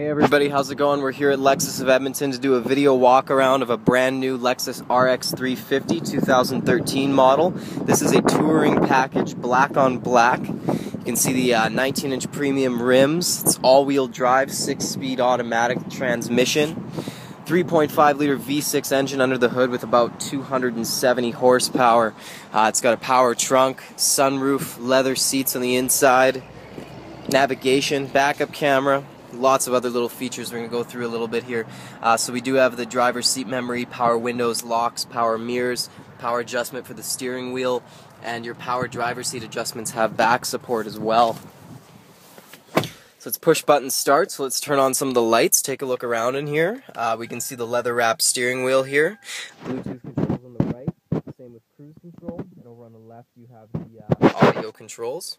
Hey everybody, how's it going? We're here at Lexus of Edmonton to do a video walk around of a brand new Lexus RX 350 2013 model. This is a touring package, black on black. You can see the uh, 19 inch premium rims. It's all wheel drive, 6 speed automatic transmission. 3.5 liter V6 engine under the hood with about 270 horsepower. Uh, it's got a power trunk, sunroof, leather seats on the inside, navigation, backup camera, lots of other little features we're going to go through a little bit here. Uh, so we do have the driver's seat memory, power windows, locks, power mirrors, power adjustment for the steering wheel, and your power driver seat adjustments have back support as well. So it's push button start. So let's turn on some of the lights. Take a look around in here. Uh, we can see the leather wrapped steering wheel here. Bluetooth controls on the right. Same with cruise control. And over on the left you have the uh, audio controls.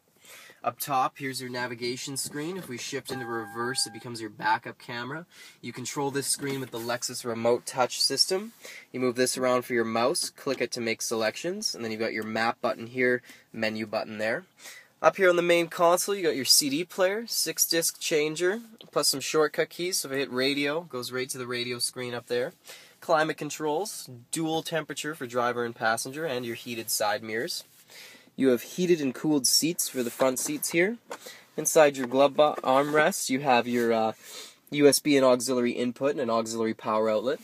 Up top, here's your navigation screen. If we shift into reverse, it becomes your backup camera. You control this screen with the Lexus remote touch system. You move this around for your mouse, click it to make selections, and then you've got your map button here, menu button there. Up here on the main console, you got your CD player, six disc changer, plus some shortcut keys. So if I hit radio, goes right to the radio screen up there. Climate controls, dual temperature for driver and passenger, and your heated side mirrors. You have heated and cooled seats for the front seats here. Inside your glove armrest, you have your uh, USB and auxiliary input and an auxiliary power outlet.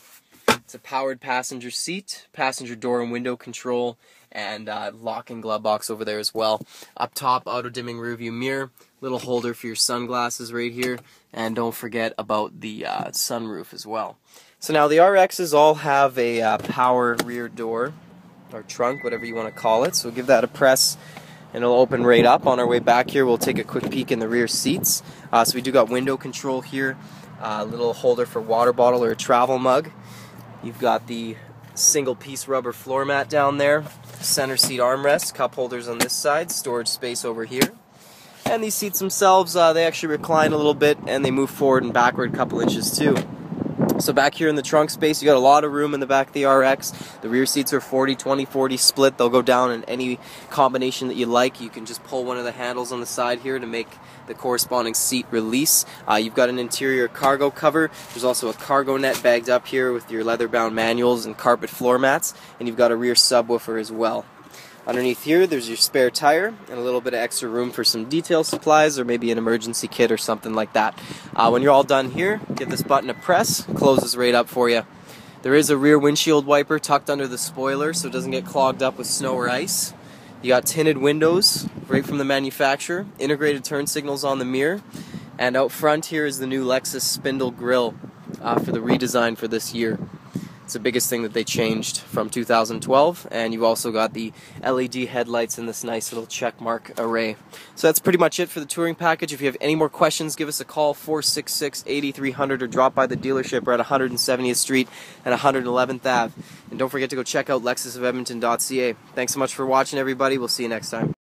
It's a powered passenger seat, passenger door and window control, and uh, lock and glove box over there as well. Up top, auto dimming rearview mirror, little holder for your sunglasses right here, and don't forget about the uh, sunroof as well. So now the RXs all have a uh, power rear door, or trunk, whatever you want to call it. So give that a press and it'll open right up. On our way back here, we'll take a quick peek in the rear seats. Uh, so we do got window control here, a little holder for water bottle or a travel mug. You've got the single piece rubber floor mat down there, center seat armrest, cup holders on this side, storage space over here. And these seats themselves, uh, they actually recline a little bit and they move forward and backward a couple inches too. So back here in the trunk space, you got a lot of room in the back of the RX. The rear seats are 40, 20, 40 split. They'll go down in any combination that you like. You can just pull one of the handles on the side here to make the corresponding seat release. Uh, you've got an interior cargo cover. There's also a cargo net bagged up here with your leather-bound manuals and carpet floor mats. And you've got a rear subwoofer as well. Underneath here, there's your spare tire and a little bit of extra room for some detail supplies or maybe an emergency kit or something like that. Uh, when you're all done here, give this button a press, closes right up for you. There is a rear windshield wiper tucked under the spoiler so it doesn't get clogged up with snow or ice. You got tinted windows right from the manufacturer, integrated turn signals on the mirror, and out front here is the new Lexus spindle grille uh, for the redesign for this year. It's the biggest thing that they changed from 2012, and you've also got the LED headlights in this nice little check mark array. So that's pretty much it for the touring package. If you have any more questions, give us a call 466-8300 or drop by the dealership. We're at 170th Street and 111th Ave. And don't forget to go check out lexusofedmonton.ca. Thanks so much for watching, everybody. We'll see you next time.